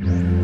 you